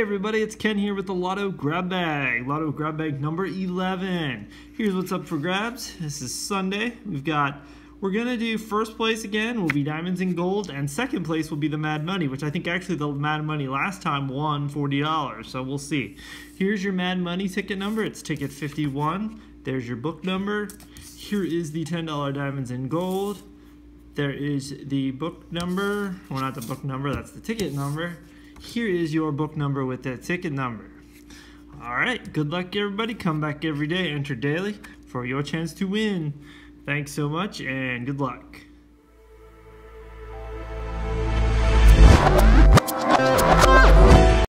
everybody, it's Ken here with the Lotto Grab Bag. Lotto Grab Bag number 11. Here's what's up for grabs. This is Sunday. We've got, we're going to do first place again, will be Diamonds and Gold, and second place will be the Mad Money, which I think actually the Mad Money last time won $40, so we'll see. Here's your Mad Money ticket number. It's ticket 51. There's your book number. Here is the $10 Diamonds and Gold. There is the book number, well not the book number, that's the ticket number here is your book number with that ticket number. All right, good luck everybody. Come back every day, enter daily for your chance to win. Thanks so much and good luck.